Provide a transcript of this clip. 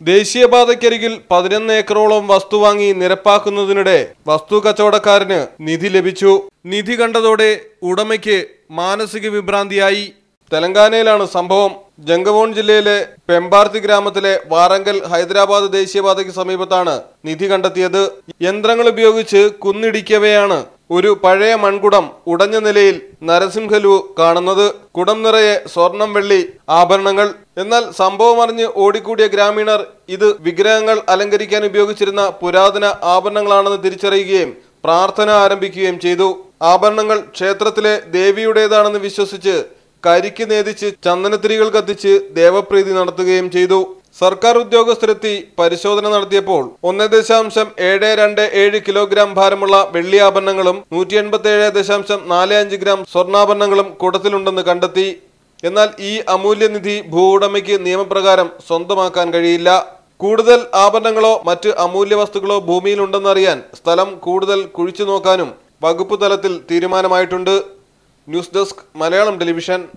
ദേശീയപാതയ്ക്കരികിൽ പതിനൊന്ന് ഏക്കറോളം വസ്തു വാങ്ങി നിരപ്പാക്കുന്നതിനിടെ വസ്തു കച്ചവടക്കാരന് നിധി ലഭിച്ചു. നിധി കണ്ടതോടെ ഉടമയ്ക്ക് മാനസിക വിഭ്രാന്തിയായി. തെലങ്കാനയിലാണ് സംഭവം. ജംഗവോൺ ജില്ലയിലെ പെമ്പാർത്തി ഗ്രാമത്തിലെ വാറങ്കൽ ഹൈദരാബാദ് ദേശീയപാതയ്ക്ക് സമീപത്താണ് നിധി കണ്ടെത്തിയത്. യന്ത്രങ്ങൾ ഉപയോഗിച്ച് കുന്നിടിക്കവെയാണ് ഒരു പഴയ മൺകുടം ഉടഞ്ഞ നിലയിൽ നരസിംഹലു കാണുന്നത് കുടം നിറയെ സ്വർണം വെള്ളി ആഭരണങ്ങൾ. എന്നാൽ സംഭവം അറിഞ്ഞ് ഓടിക്കൂടിയ ഗ്രാമീണർ ഇത് വിഗ്രഹങ്ങൾ അലങ്കരിക്കാൻ ഉപയോഗിച്ചിരുന്ന പുരാതന ആഭരണങ്ങളാണെന്ന് തിരിച്ചറിയുകയും പ്രാർത്ഥന ആരംഭിക്കുകയും ചെയ്തു. ആഭരണങ്ങൾ ക്ഷേത്രത്തിലെ ദേവിയുടേതാണെന്ന് വിശ്വസിച്ച് കരിക്ക് നേതിച്ച് ചന്ദനത്തിരികൾ കത്തിച്ച് ദേവപ്രീതി നടത്തുകയും ചെയ്തു. സർക്കാർ ഉദ്യോഗസ്ഥരെത്തി പരിശോധന നടത്തിയപ്പോൾ ഒന്ന് ദശാംശം ഏഴ് രണ്ട് ഏഴ് കിലോഗ്രാം ഭാരമുള്ള വെള്ളി ആഭരണങ്ങളും നൂറ്റി എൺപത്തി ഏഴ് ദശാംശം നാല് അഞ്ച് ഗ്രാം സ്വർണാഭരണങ്ങളും കൂടത്തിലുണ്ടെന്ന് കണ്ടെത്തി. എന്നാൽ ഈ അമൂല്യനിധി ഭൂവുടമയ്ക്ക് നിയമപ്രകാരം സ്വന്തമാക്കാൻ കഴിയില്ല. കൂടുതൽ ആഭരണങ്ങളോ മറ്റ് അമൂല്യ വസ്തുക്കളോ ഭൂമിയിലുണ്ടെന്നറിയാൻ സ്ഥലം കൂടുതൽ കുഴിച്ചു നോക്കാനും വകുപ്പ് തലത്തിൽ തീരുമാനമായിട്ടുണ്ട്. News desk Malayalam television.